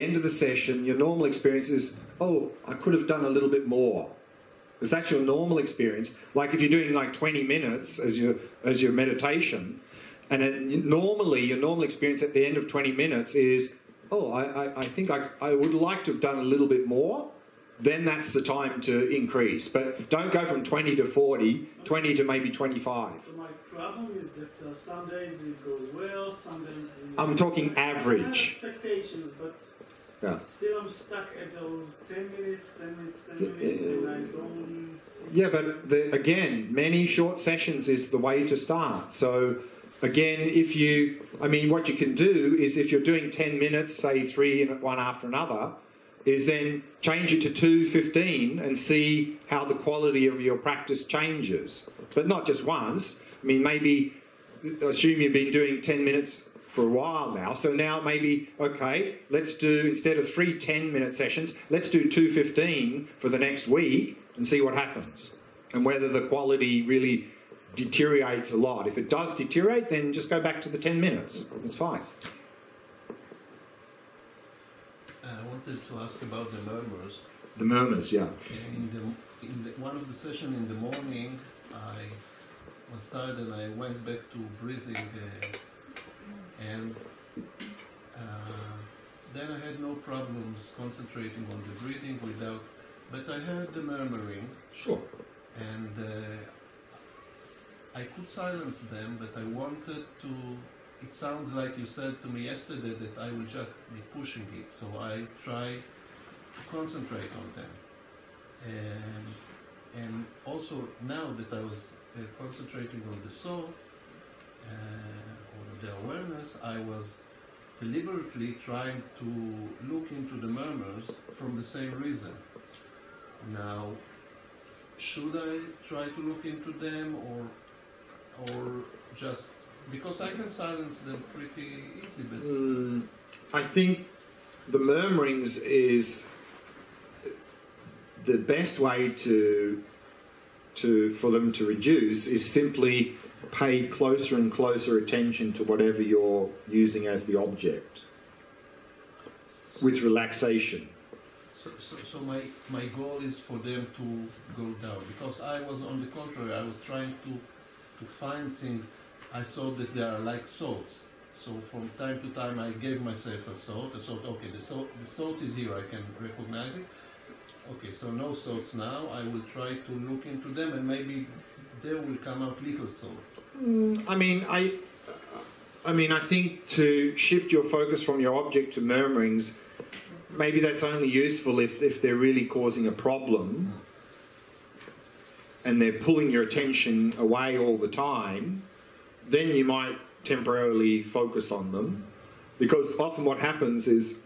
end of the session, your normal experience is, oh, I could have done a little bit more. If that's your normal experience, like if you're doing like 20 minutes as your as your meditation, and it, normally your normal experience at the end of 20 minutes is, oh, I, I, I think I, I would like to have done a little bit more. Then that's the time to increase. But don't go from 20 to 40, 20 to maybe 25. So my problem is that uh, some days it goes well, some days. I'm talking I have average. expectations, but Yeah. still I'm stuck at those 10 minutes, 10 minutes, 10 minutes, and I don't see. Yeah, but the, again, many short sessions is the way to start. So, again, if you, I mean, what you can do is if you're doing 10 minutes, say three one after another, is then change it to 2.15 and see how the quality of your practice changes. But not just once. I mean, maybe assume you've been doing 10 minutes for a while now. So now maybe, okay, let's do, instead of three 10 minute sessions, let's do 2.15 for the next week and see what happens. And whether the quality really deteriorates a lot. If it does deteriorate, then just go back to the 10 minutes. It's fine. I wanted to ask about the murmurs. The murmurs, yeah. In the, in the one of the session in the morning, I was tired and I went back to breathing, uh, and uh, then I had no problems concentrating on the breathing without. But I heard the murmurings, Sure. and uh, I could silence them, but I wanted to. It sounds like you said to me yesterday that I will just be pushing it, so I try to concentrate on them. And, and also now that I was uh, concentrating on the thought uh, or the awareness, I was deliberately trying to look into the murmurs from the same reason. Now, should I try to look into them or or just because I can silence them pretty easy, but Mm, I think the murmurings is the best way to to for them to reduce is simply pay closer and closer attention to whatever you're using as the object with relaxation. so, so, so my my goal is for them to go down because I was on the contrary I was trying to to find things I thought that they are like thoughts. So from time to time I gave myself a thought. I thought, okay, the thought, the thought is here. I can recognize it. Okay, so no thoughts now. I will try to look into them, and maybe there will come out little thoughts. Mm, I mean, I, I mean, I think to shift your focus from your object to murmurings, maybe that's only useful if, if they're really causing a problem, and they're pulling your attention away all the time. Then you might temporarily focus on them, because often what happens is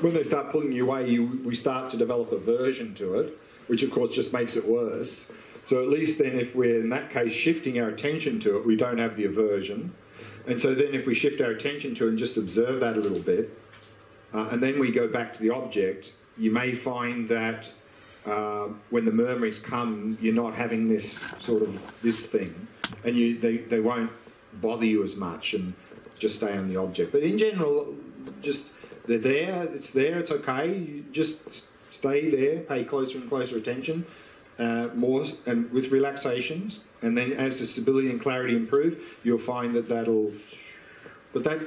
when they start pulling you away, you we start to develop aversion to it, which of course just makes it worse. So at least then, if we're in that case shifting our attention to it, we don't have the aversion. And so then, if we shift our attention to it and just observe that a little bit, uh, and then we go back to the object, you may find that uh, when the murmurings come, you're not having this sort of this thing, and you they, they won't bother you as much, and just stay on the object. But in general, just they're there, it's there, it's okay. You just stay there, pay closer and closer attention, uh, more and with relaxations, and then as the stability and clarity improve, you'll find that that'll. But that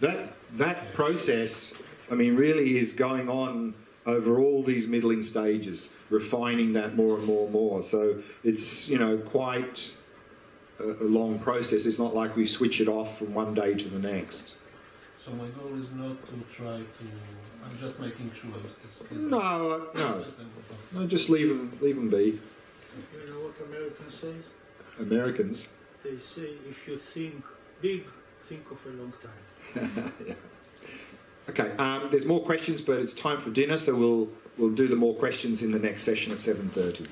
that that process, I mean, really is going on over all these middling stages, refining that more and more and more. So it's you know quite a, a long process. It's not like we switch it off from one day to the next. So my goal is not to try to. I'm just making sure. It's, it's No, uh, no, no. Just leave them, leave them be. You know what Americans say? Americans. They say if you think big, think of a long time. Okay, um, there's more questions, but it's time for dinner, so we'll we'll do the more questions in the next session at seven thirty.